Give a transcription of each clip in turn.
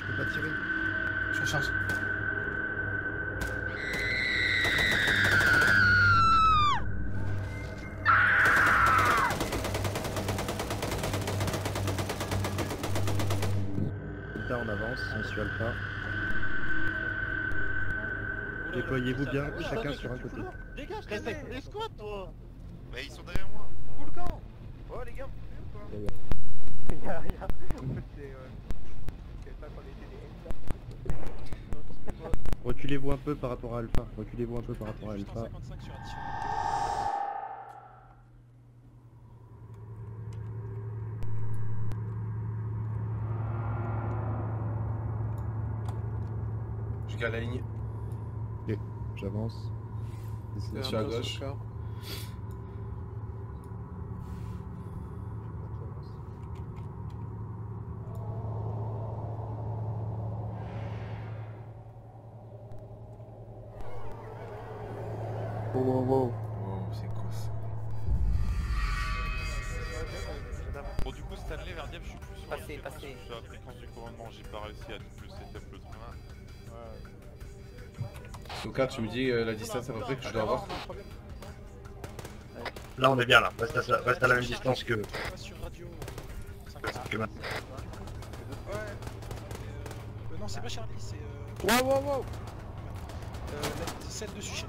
je peux pas tirer. Je recharge. Delta en avance, on suit Alpha. Déployez-vous bien, chacun sur un côté. Dégage, reste avec les squats, toi Mais ils sont derrière moi. Fous le camp Oh les gars, vous ou Y'a rien. C'est pas qu'on était des Reculez-vous un peu par rapport à Alpha. Reculez-vous un peu par rapport à Alpha. 55 sur addition. Je garde la ligne. J'avance. Je suis à gauche. Je suis plus sur Passez, le- passez. sur la fréquence du commandement, j'ai pas réussi à double setup le train. Soka, tu me dis euh, la distance à peu près que je dois avoir Là, on est bien là. Reste à, reste à la même distance que. Pas sur radio. 55. que maintenant. Euh, non, c'est pas Charlie, c'est. Euh, Wow, wow, wow euh, celle de Suchet.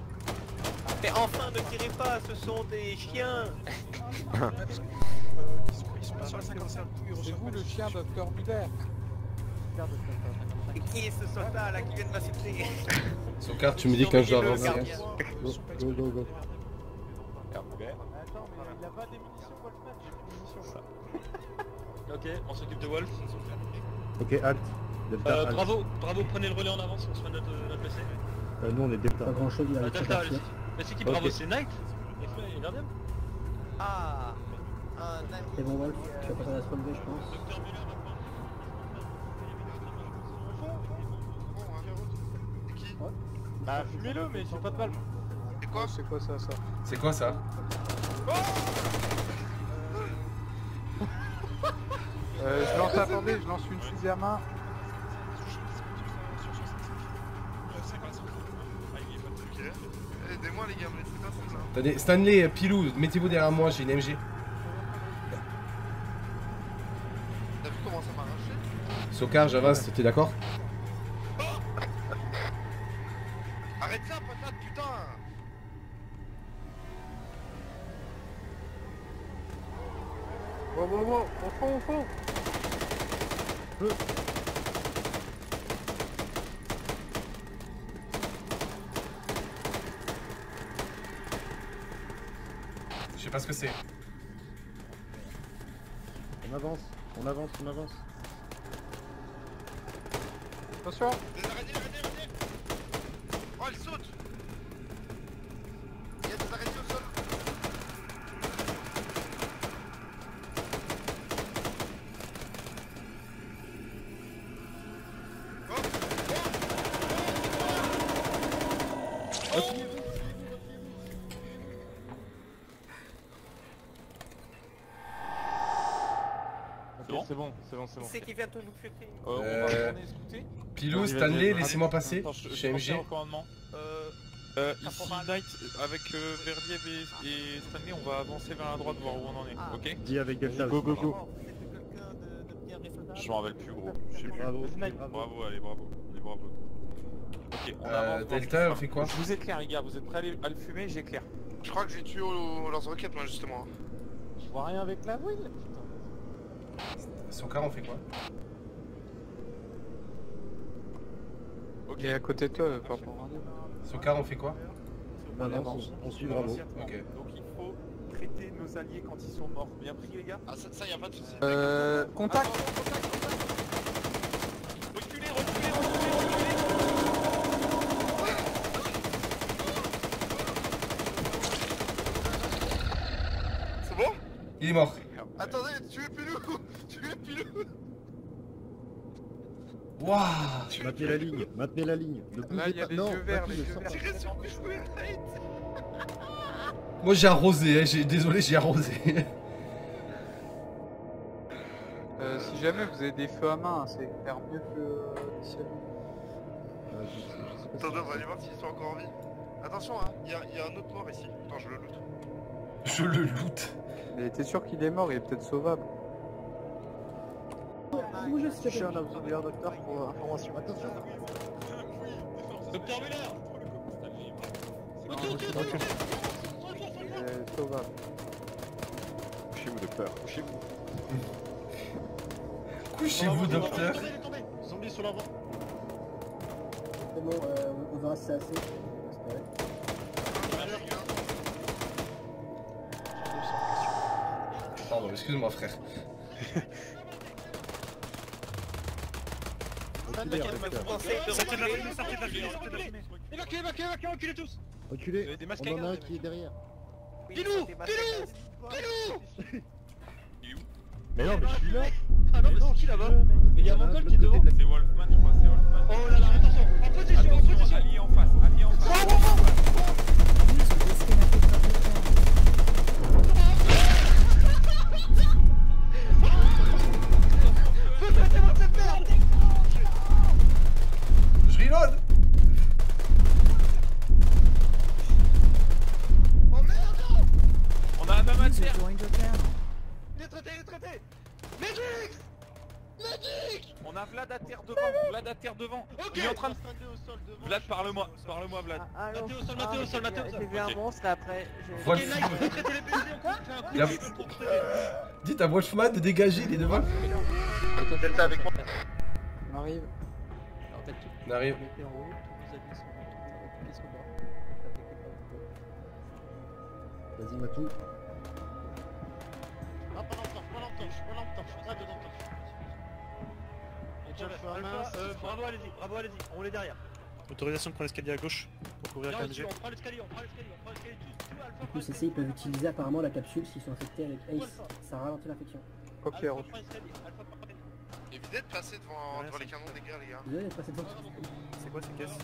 Mais enfin, ne tirez pas, ce sont des chiens Ouais, parce que, euh, ils, sont, ils sont pas sur la 55, du coup ils C'est vous le chien. Docteur Et qui est ce soldat là qui vient de m'insulter tu me dis quand je dois avancer. Go, go, go. Attends, mais il a pas des munitions Wolfman, j'ai plus de munitions. Ok, on s'occupe de Wolf. Ok. Delta, Euh, bravo, bravo, prenez le relais en avance, on se met notre, notre PC. Euh, nous, on est Delta. Pas grand chose, il Euh, Delta. Mais c'est qui bravo C'est Knight? Et Guardian Ah. C'est bon, Wolf, tu vas passer à la spawn B, je pense. Bah, fumez-le, mais j'ai pas de balle. C'est quoi C'est quoi ça, ça C'est quoi ça? Euh, je lance, attendez, je lance une fusée à main. Sur 65. Euh, 55. Ah, il est pas de Ok. Eh, Aidez-moi les gars, me laissez pas comme ça. Attendez, Stanley, Pilou, mettez-vous derrière moi, j'ai une MG. Sokar, j'avance, t'es d'accord? Bon, c'est bon, c'est bon. Qui vient de nous fuiter Euh, on va Euh, retourner scouter Pilou, Stanley, laissez-moi passer. Transfère MG. au commandement. Euh, euh, ici. Knight avec euh, Verdiev et, et Stanley, on va avancer vers la droite voir où on en est, Ah. ok Dis avec Delta Go, go, go. Je m'en rappelle plus gros, je sais plus. Bravo, bravo. Bravo, allez bravo, allez bravo. Ok, on Euh, avance. Delta, on fait quoi Je vous éclaire, les gars, vous êtes prêts à le fumer? J'éclaire. Je crois que j'ai tué au lance-roquette moi justement. Je vois rien avec la wheel, Sokar, on fait quoi Il est à côté de toi, pas pour Sokar, on fait quoi On avance, on suit Bravo. Ok. Donc il faut traiter nos alliés quand ils sont morts. Bien pris, les gars Ah ça, ça y a pas de soucis. Euh. Contact Reculez, reculez, reculez, reculez C'est bon Il est mort. Attendez, tuez Pilou Tuez Pilou Waouh Maintenez la ligne, maintenez la ligne. Ne bougez Là, il y a pas. des non, yeux verts, Papi, les ne yeux sors verts. pas. Tirez sur Pilou et Moi j'ai arrosé, hein, j'ai... désolé, j'ai arrosé. Euh, si jamais vous avez des feux à main, c'est faire mieux que euh. Euh, si- Attendez, on va aller voir s'ils sont encore en vie. Attention, hein, il y, a- il y a un autre mort ici. Attends, je le loot. Je le loot. Mais t'es sûr qu'il est mort, il est peut-être sauvable. Te plaît. on a besoin d'un docteur pour information. Attention Docteur Muller Il est sauvable. Couchez-vous, docteur. Couchez-vous. Couchez-vous, docteur. Zombie sur l'avant. C'est bon, euh, on verra si c'est assez. Pardon, excuse-moi, frère. Sortez de la reculer. fumée, sortez de la fumée, sortez de la fumée. Évacuez, évacuez, évacuez, reculez tous On en a un qui est derrière. Pilou Pilou Mais non, mais je suis là Ah non, mais c'est qui là-bas Mais il y a Il y en a un Mongol qui est devant C'est Wolfman, je crois, c'est Wolfman. Oh là là, attention En position, en position allié en face, allié en face. Il est en train de... Vlad, parle-moi, parle-moi Vlad. Matteo au sol, Matteo au sol, Matteo au sol J'ai vu un Ok. monstre après. Ok, Knight, vous traitez les on. Dites à Wolfman de dégager, il est devant. Delta avec moi. On arrive. On arrive. Vas-y, Matou. Ah, pas pas pas bravo, allez-y, bravo, allez-y, on est derrière. Autorisation de prendre l'escalier à gauche pour couvrir la on prend l'escalier, on prend l'escalier, on prend l'escalier En plus, CC, ils peuvent utiliser apparemment la capsule s'ils sont infectés avec Ace. Ça ralentit l'infection. Ok, l'escalier. Évitez de passer devant, les canons des gars, les gars. D'être passé devant. C'est quoi ces caisses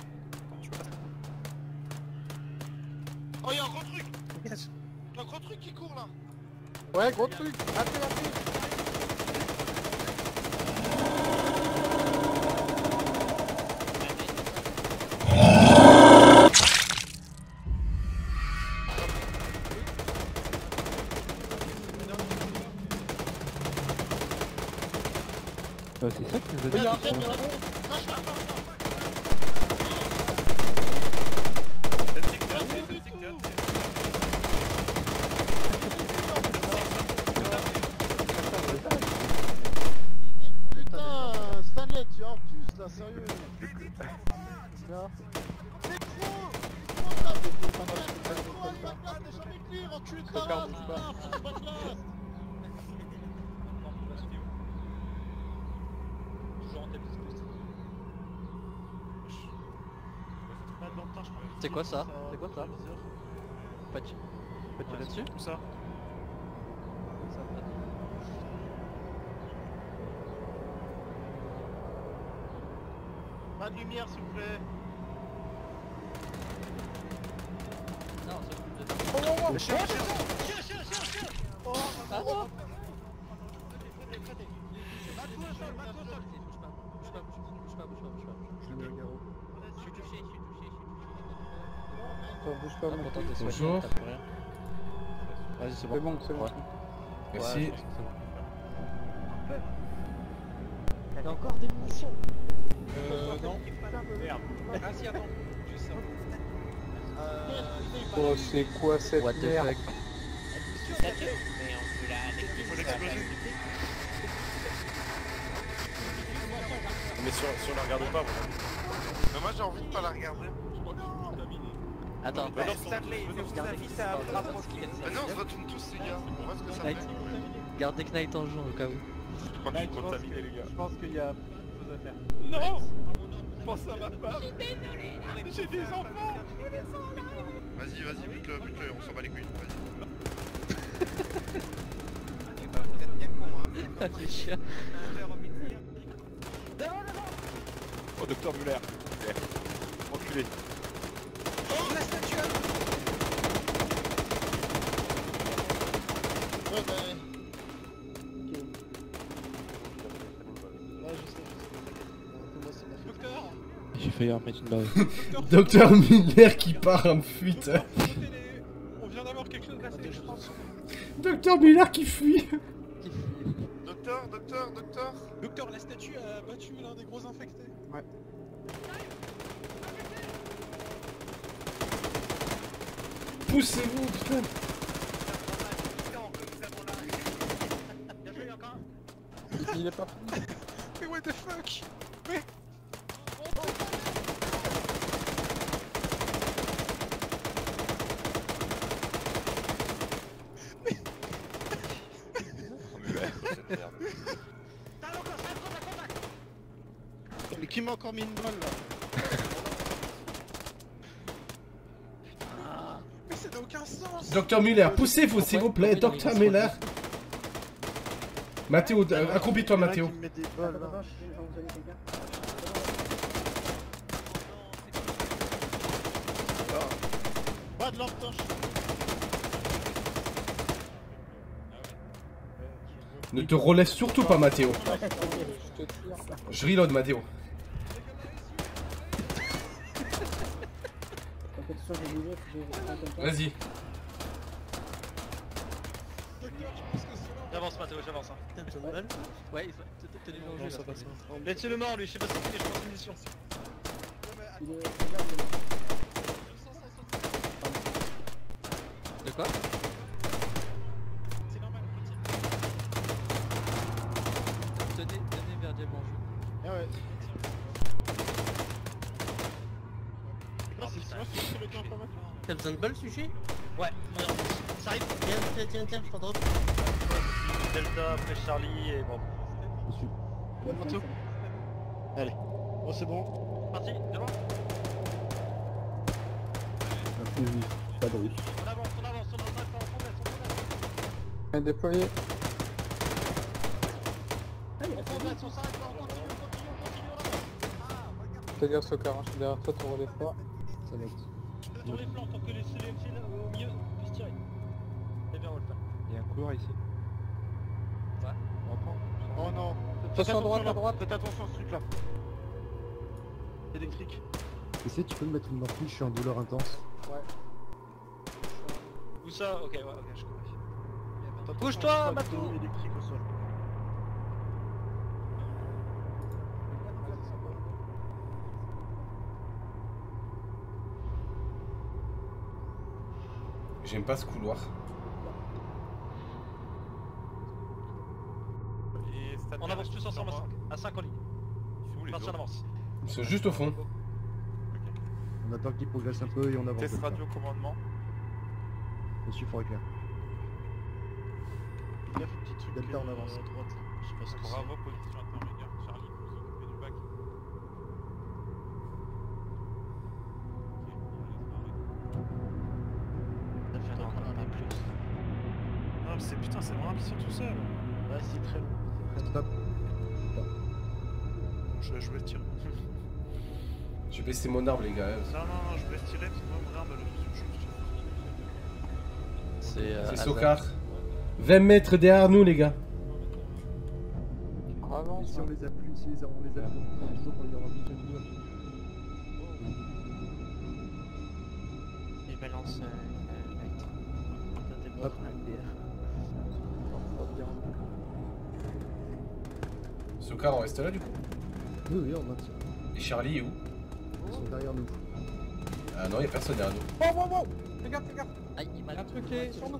tu vois Oh, y'a un gros truc Y'a un gros truc qui court là Ouais, gros truc c'est ça qui nous a dit Putain, Stanley, tu es en plus là, sérieux. Là. C'est trop Trop de la putain, trop de la place, t'es jamais clear, enculé de malade, putain, c'est pas classe Toujours en tête de dispositif. Pas dans le temps, je crois. C'est quoi ça C'est quoi ça Pas de Pas de Ouais, là-dessus Tout ça. Pas de lumière s'il vous plaît. Chien, chien, chien, chien Oh, Ah. Non Traitez, traitez. Matou au sol, Matou au sol. Bouge pas, bouge pas, bouge pas, bouge pas, bouge pas. Je lui mets un garrot. Je suis touché, je suis touché, je suis touché. Attends, bouge pas, Ah, mon pourtant t'es Bonjour. t'as plus rien. Vas-y, c'est C'est bon, c'est bon. Merci. Il y a encore des munitions Euh, non. Merde. Ah si, attends. Juste ça. Oh, c'est quoi cette What the merde fuck? Mais on peut la Faut l'exploser. Mais sur, sur la regarde pas, voilà. Mais moi j'ai envie de pas la regarder. Attends, Bah, Stanley, vous à non, on se retourne tous les gars. On voit ce que ça fait. Knight. Gardez Knight en jeu au cas où. Je crois qu'il est contaminé les gars. Je pense qu'il y a chose à faire. Non Pense à ma femme J'ai des enfants Vas-y, vas-y, bute-le, bute-le, on s'en bat les couilles. Vas-y. Ah. Oh, docteur Muller. Enculé. Docteur J'ai failli remettre une balle. Docteur Miller qui part en fuite. On vient d'avoir quelque chose d'assez pense. Docteur Miller qui fuit. Docteur, docteur, docteur. Docteur, la statue a battu l'un des gros infectés. Ouais. Poussez-vous, putain Il est pas Mais what the fuck? Mais Mais qui m'a encore mis une balle là Mais ça n'a aucun sens Docteur Miller, poussez-vous s'il vous plaît, Docteur Miller. Mathéo, euh, accroupis-toi Mathéo. Il me met des Attends, balles attends, là. je Pas de lampe torche. Ne te relève surtout pas Mathéo. Je reload Mathéo. T'inquiète, sûr, j'ai bougé, j'ai un comme ça. Vas-y. J'avance. Hein. Ouais. Ouais, il faut- tenez le Non, jeu ça là. Laissez le mort lui, je sais pas si c'est je pense une mission. De quoi C'est normal, Tenez, tenez vers Diamant Ah ouais. Ah, c'est moi qui fais le temps pas mal. T'as besoin de balles sujet Ouais, ça arrive. Tiens, tiens, tiens, tiens, je t'en drop. Delta, après Charlie et bon. Je suis. Allez. Oh c'est bon. Parti, devant. Un peu vif, pas de rush. On avance, on avance, on avance, on avance, on avance. Un déployé. On s'arrête pas, on s'arrête pas, on continue, on continue, on continue. Fais gaffe, Sokar, je suis derrière toi, tu relèves pas. Ça va être. Sur les flancs, tant que les là au milieu, puissent tirer. C'est bien, on va le faire. Il y a un couloir ici. Ouais. On reprend. Oh non. Attention à droite, à droite. Faites attention à ce truc là. Électrique. Essaye, tu peux me mettre une morphine, je suis en douleur intense. Où ça Ok, ouais, ok, je comprends. Attention, Bouge-toi, Matou électrique au sol. J'aime pas ce couloir. On avance tous ensemble à 5, à 5 en ligne. Parti en avance. Ils sont juste au fond. On attend qu'il progresse un peu et on avance. Test comme ça. radio commandement. Petit truc. Delta, on avance. à droite. Je sais pas ce que. Bravo, position c'est putain, c'est vraiment mission tout seul. Ouais, c'est très long. Stop. Je, je vais tirer. Je vais baisser mon arbre les gars. Non, non, non, je vais tirer parce que moi mon je, je, C'est euh, C'est Sokar. 20 mètres derrière nous les gars. Et Avance. si on les a plus, si les a- on les a plus, on les aura mur. Et balance. Sokar on reste là du coup. Oui, oui, on maintient. Et Charlie est où Ils sont derrière nous. Ah non, y'a personne derrière nous. Oh, wow, wow Fais gaffe, fais gaffe Aïe, il Il y a un truc qui est sur nous.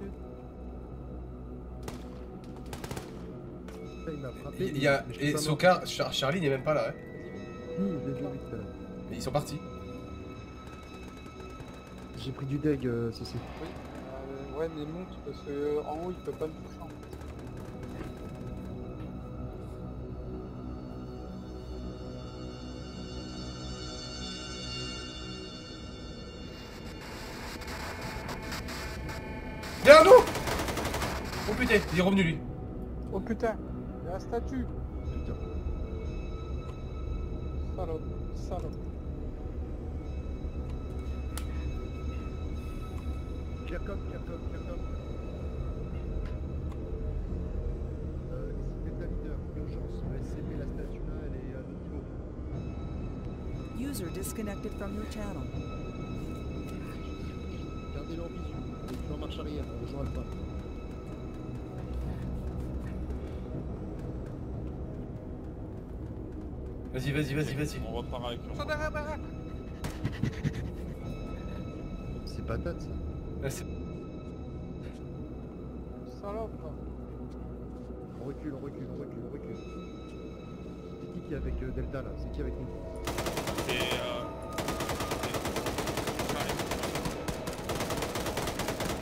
Il m'a frappé. Il y a. Et Sokar, Char- Charlie n'est même pas là. Hein. Oui, je l'ai vu oui, tout à l'heure. Mais ils sont partis. J'ai pris du deg, euh, CC. Euh, ouais, mais monte parce que euh, en haut il peut pas nous toucher. Il est revenu lui. Oh putain Il y a la statue Putain. Salope, salope. Kirkhoff, Kirkhoff, Kirkhoff. Euh, ici, Beta Leader, urgence, le SCP, la statue là, elle est à notre niveau. User disconnected from your channel. Gardez l'ambition. On est plus en marche arrière, on rejoint Alpha. Vas-y, vas-y, vas-y, vas-y. On repart avec. C'est patate ça. Là, c'est- Salope. On recule, on recule, on recule, on recule. C'est qui qui est avec euh, Delta là? C'est qui avec nous? C'est. Euh...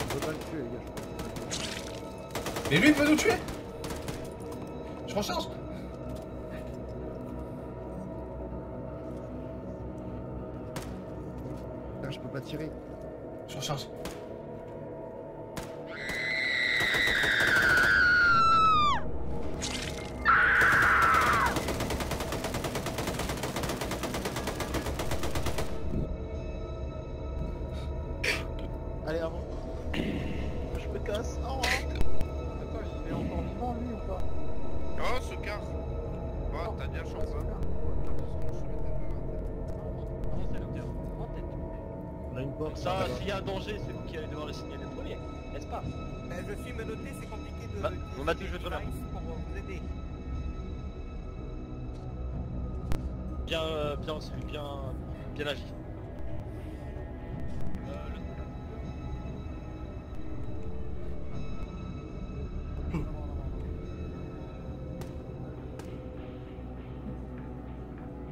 On peut pas le tuer les gars, je crois. Mais lui, il peut nous tuer? Je recharge tirer. Je recharge. Allez, avant. Je me casse. Au revoir. Attends, il est encore vivant lui ou pas? Oh, ce car Oh, t'as bien chance, hein. Porte. Ça, s'il y a un danger, c'est vous qui allez devoir le signaler le premier, n'est-ce pas je suis menotté, c'est compliqué de. Bah, on m'a dit, je vais te pour vous aider. Bien, euh, bien, bien, bien agi.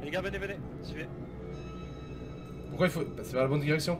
Les gars, venez, venez, suivez. Pourquoi il faut. Bah, c'est vers la bonne direction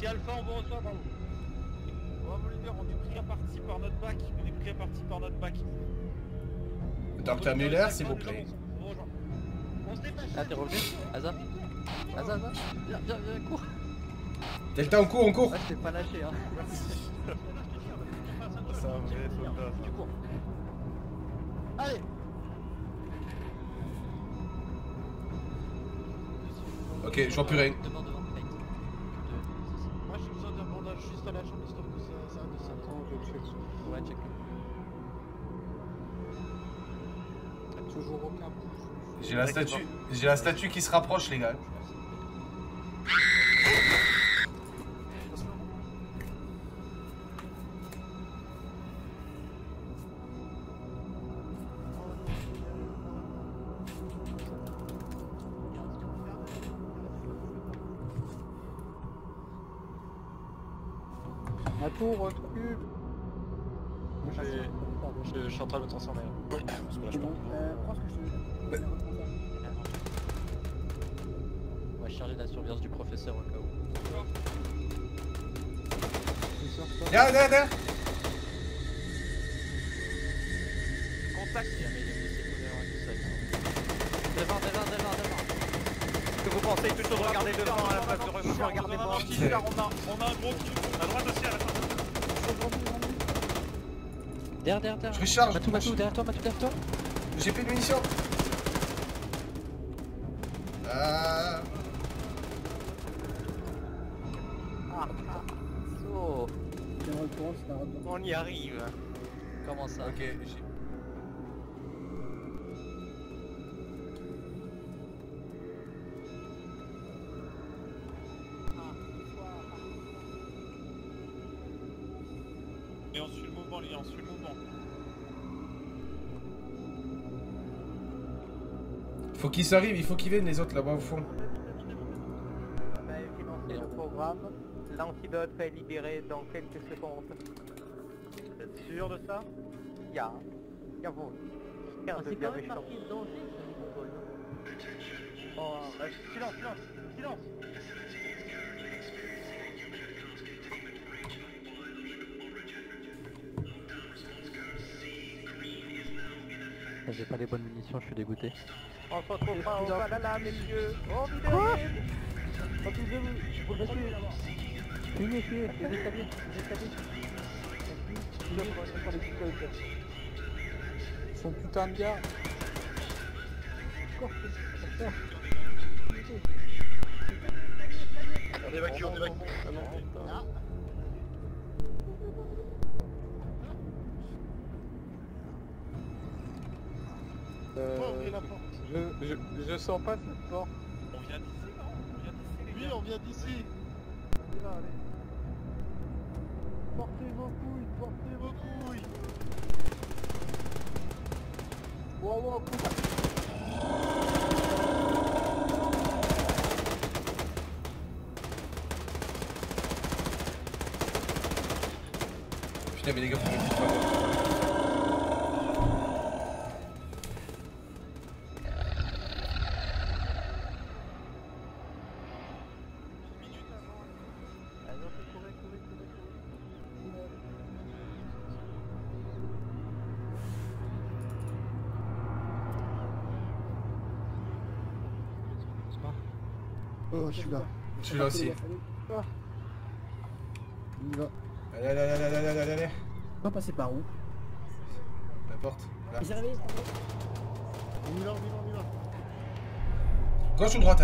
Ici Alpha, on vous reçoit, bravo. Bravo on est pris à partie par notre bac. On est pris à partie par notre bac. Docteur Muller, s'il vous plaît. On se dépêche. Ah, t'es revenu Viens, viens, viens, cours Delta, on court, on court Ouais, je t'ai pas lâché, hein. C'est un vrai soldat. Tu cours. Allez. Ok, je vois plus rien. Ça. Ouais, check. Toujours aucun coup. J'ai la statue. J'ai la statue qui se rapproche, les gars. Ma tour recule. Je, suis en train de me transformer. là. Euh, prends ce que je te dis. On va charger la surveillance du professeur au cas où. Viens, viens, viens Contact Si jamais il y a des ça, Devant, devant, devant, devant Est-ce que vous pensez plutôt de regarder devant à la place de re- regarder car, on a, on a un gros kill. À droite aussi, à la fin. Derrière, derrière, derrière Je recharge. Matou, Matou, derrière toi, Matou, derrière toi J'ai plus de munitions. Ah. Oh le courant, c'est un rebond. On y arrive. Comment ça? Ok, j'ai. Faut qu'ils s'arrivent, il faut qu'ils viennent les autres là-bas au fond. On a financé le programme. L'antidote est libéré dans quelques secondes. Vous êtes sûr de ça? Ya. Ya vous. Tiens, de bien méchant. Oh, silence, silence, silence j'ai pas les bonnes munitions, je suis dégoûté. On se retrouve pas au Valhalla, messieurs de Quoi vous le reculez. Fuyez, fuyez, les escaliers, les escaliers. Son putain de gars. On évacue, on évacue. Euh, je, je, je sens pas cette porte. On vient d'ici, non On vient d'ici, les Oui, gars. on vient d'ici. Allez là, allez. Portez vos couilles, portez vos couilles. Wow, wow, couille. Putain, mais les gars, faut Oh, je suis là. Je suis là aussi. On y va. Allez, allez, allez, allez, allez, allez, allez. On va passer par où? La porte. Là. Ils arrivent On y va, on y va, on y va. Gauche ou droite